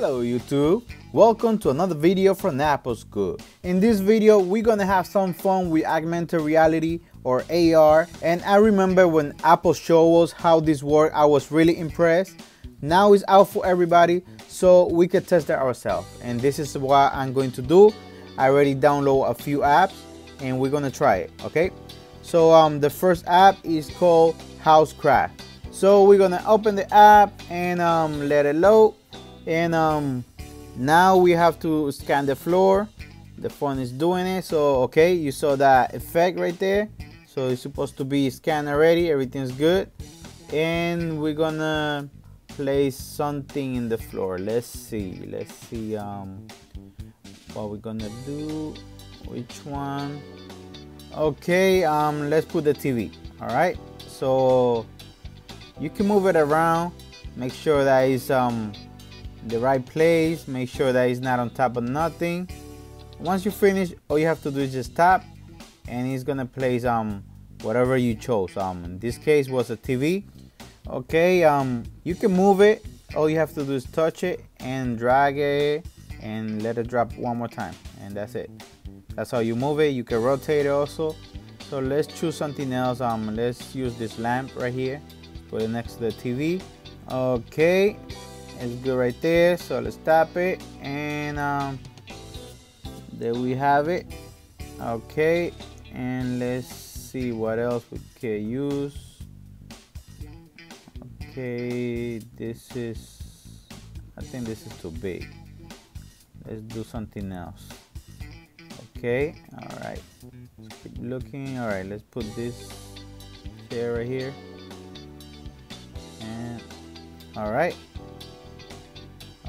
Hello YouTube, welcome to another video from Apple Scoop. In this video we're gonna have some fun with augmented reality or AR and I remember when Apple showed us how this worked I was really impressed. Now it's out for everybody so we could test it ourselves and this is what I'm going to do. I already download a few apps and we're gonna try it okay. So um, the first app is called Housecraft. So we're gonna open the app and um, let it load and um, now we have to scan the floor. The phone is doing it. So okay you saw that effect right there. So it's supposed to be scanned already. Everything's good. And we're gonna place something in the floor. Let's see. Let's see um what we're gonna do. Which one? Okay um let's put the TV all right? So you can move it around. Make sure that it's um the right place make sure that it's not on top of nothing. Once you finish all you have to do is just tap and it's gonna place um whatever you chose. Um in this case was a TV okay um you can move it. All you have to do is touch it and drag it and let it drop one more time and that's it. That's how you move it. You can rotate it also. So let's choose something else. Um let's use this lamp right here put it next to the TV okay it's good right there. So let's tap it. And um, there we have it. Okay. And let's see what else we can use. Okay. This is I think this is too big. Let's do something else. Okay. All right. Let's keep looking. All right. Let's put this chair right here. And all right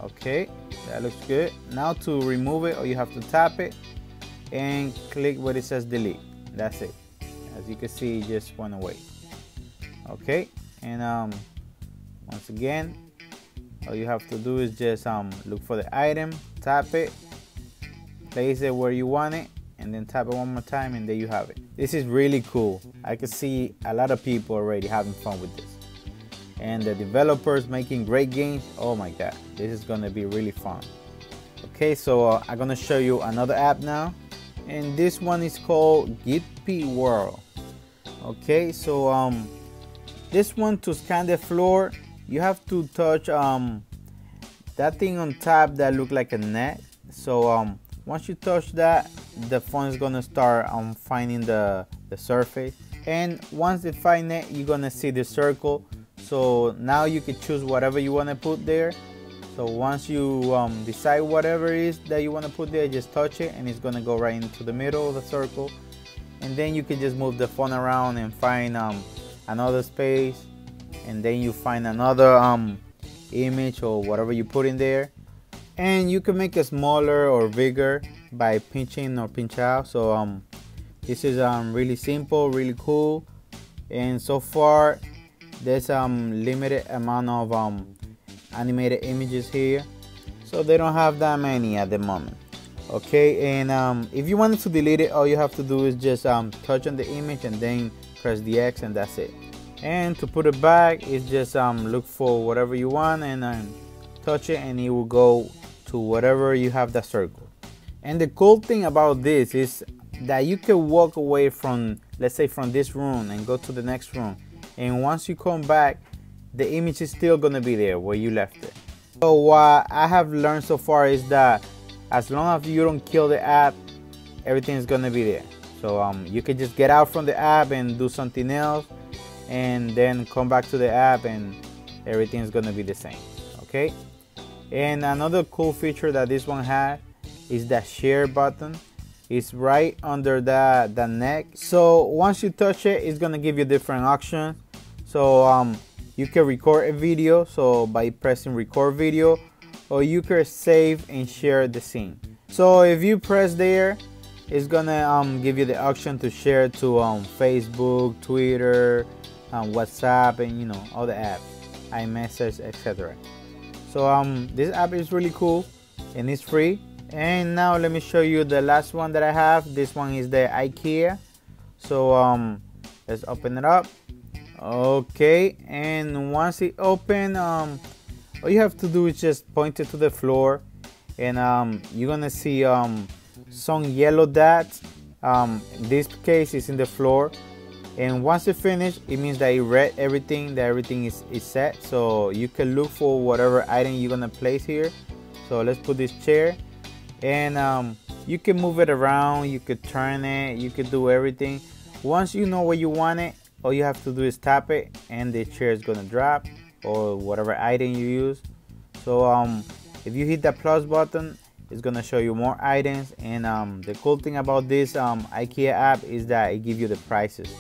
okay that looks good. Now to remove it or you have to tap it and click where it says delete. That's it. As you can see it just went away. Okay and um, once again all you have to do is just um, look for the item tap it place it where you want it and then tap it one more time and there you have it. This is really cool. I can see a lot of people already having fun with this and the developers making great games oh my god this is gonna be really fun. Okay so uh, i'm gonna show you another app now. And this one is called Giphy World. Okay so um this one to scan the floor you have to touch um that thing on top that look like a net. So um once you touch that the phone is gonna start um finding the the surface. And once it find it you're gonna see the circle so now you can choose whatever you want to put there. So once you um, decide whatever it is that you want to put there just touch it and it's going to go right into the middle of the circle. And then you can just move the phone around and find um, another space. And then you find another um, image or whatever you put in there. And you can make it smaller or bigger by pinching or pinch out. So um, this is um, really simple really cool. And so far there's um limited amount of um animated images here. So they don't have that many at the moment okay? And um, if you wanted to delete it all you have to do is just um, touch on the image and then press the X and that's it. And to put it back is just um, look for whatever you want and um, touch it and it will go to whatever you have that circle. And the cool thing about this is that you can walk away from let's say from this room and go to the next room and once you come back the image is still gonna be there where you left it. So what I have learned so far is that as long as you don't kill the app everything is gonna be there. So um, you can just get out from the app and do something else and then come back to the app and everything is gonna be the same okay? And another cool feature that this one had is that share button. It's right under the, the neck. So once you touch it it's gonna give you different options so um, you can record a video so by pressing record video or you can save and share the scene. So if you press there it's gonna um, give you the option to share to um, Facebook Twitter um, WhatsApp and you know all the apps iMessage etc so um, this app is really cool and it's free. And now let me show you the last one that I have. This one is the IKEA. So um let's open it up okay and once it open um all you have to do is just point it to the floor and um, you're gonna see um, some yellow dots. Um, this case is in the floor and once it finished it means that it read everything that everything is, is set. So you can look for whatever item you're gonna place here. So let's put this chair and um, you can move it around you could turn it you could do everything. Once you know where you want it all you have to do is tap it and the chair is gonna drop or whatever item you use. So um, if you hit the plus button it's gonna show you more items and um, the cool thing about this um, IKEA app is that it gives you the prices.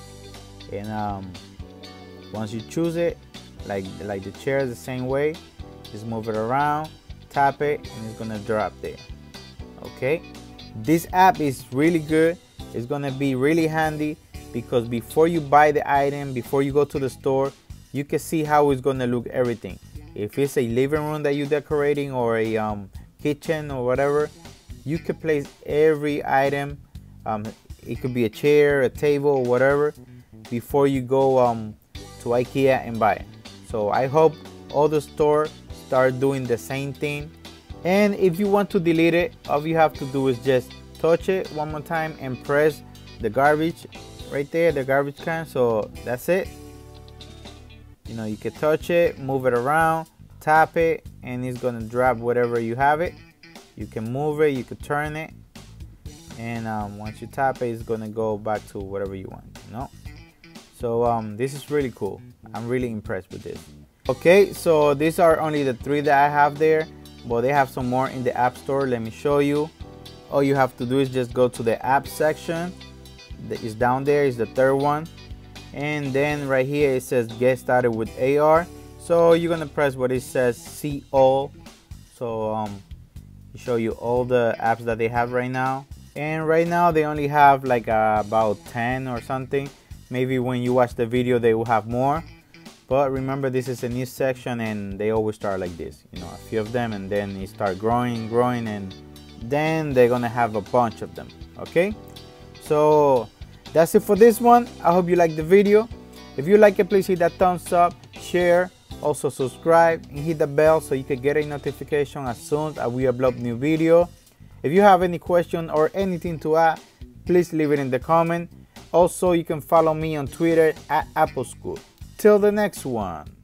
And um, once you choose it like like the chair the same way just move it around tap it and it's gonna drop there. Okay? This app is really good. It's gonna be really handy because before you buy the item before you go to the store you can see how it's gonna look everything. If it's a living room that you're decorating or a um, kitchen or whatever you can place every item um, it could be a chair a table whatever before you go um, to ikea and buy it. So i hope all the stores start doing the same thing. And if you want to delete it all you have to do is just touch it one more time and press the garbage right there the garbage can so that's it. You know you can touch it move it around tap it and it's gonna drop whatever you have it. You can move it you can turn it and um, once you tap it it's gonna go back to whatever you want you know? So um, this is really cool. I'm really impressed with this. Okay so these are only the three that I have there but they have some more in the app store. Let me show you. All you have to do is just go to the app section is down there is the third one. And then right here it says get started with AR so you're gonna press what it says see all so um show you all the apps that they have right now. And right now they only have like uh, about 10 or something. Maybe when you watch the video they will have more. But remember this is a new section and they always start like this. You know a few of them and then they start growing growing and then they're gonna have a bunch of them okay so that's it for this one. I hope you like the video. If you like it please hit that thumbs up share also subscribe and hit the bell so you can get a notification as soon as we upload new video. If you have any question or anything to add please leave it in the comment. Also you can follow me on twitter at Apple Scoop. Till the next one